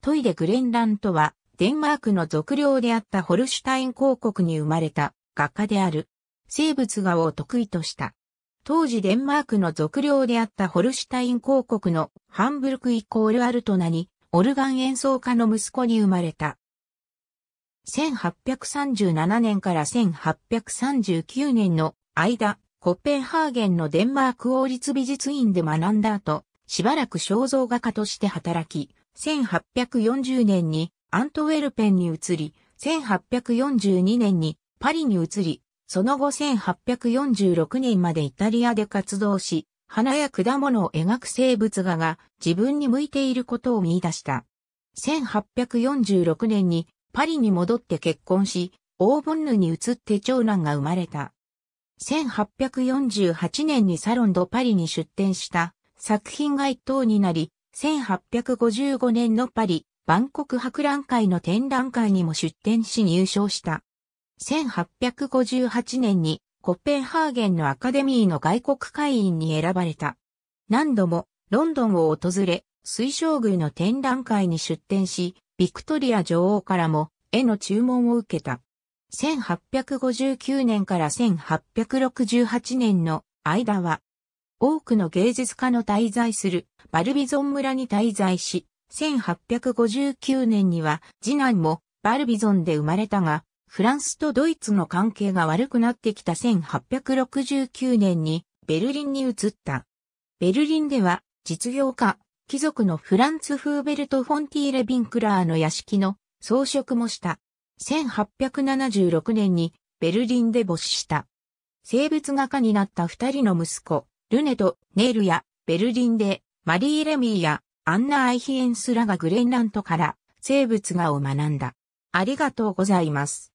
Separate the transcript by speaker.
Speaker 1: トイレ・グレンラントは、デンマークの属領であったホルシュタイン公国に生まれた画家である。生物画を得意とした。当時デンマークの属領であったホルシュタイン公国のハンブルクイコールアルトナに、オルガン演奏家の息子に生まれた。1837年から1839年の間、コッペンハーゲンのデンマーク王立美術院で学んだ後、しばらく肖像画家として働き、1840年にアントウェルペンに移り、1842年にパリに移り、その後1846年までイタリアで活動し、花や果物を描く生物画が自分に向いていることを見出した。1846年にパリに戻って結婚し、オーボンヌに移って長男が生まれた。1848年にサロンドパリに出展した作品が一等になり、1855年のパリ、バンコク博覧会の展覧会にも出展し入賞した。1858年にコペンハーゲンのアカデミーの外国会員に選ばれた。何度もロンドンを訪れ、水晶宮の展覧会に出展し、ビクトリア女王からも絵の注文を受けた。1859年から1868年の間は、多くの芸術家の滞在するバルビゾン村に滞在し、1859年には次男もバルビゾンで生まれたが、フランスとドイツの関係が悪くなってきた1869年にベルリンに移った。ベルリンでは実業家、貴族のフランツ・フーベルト・フォンティーレ・ビンクラーの屋敷の装飾もした。1876年にベルリンで没した。生物画家になった二人の息子、ルネとネイルやベルリンでマリー・レミーやアンナ・アイヒエンスらがグレンラントから生物画を学んだ。ありがとうございます。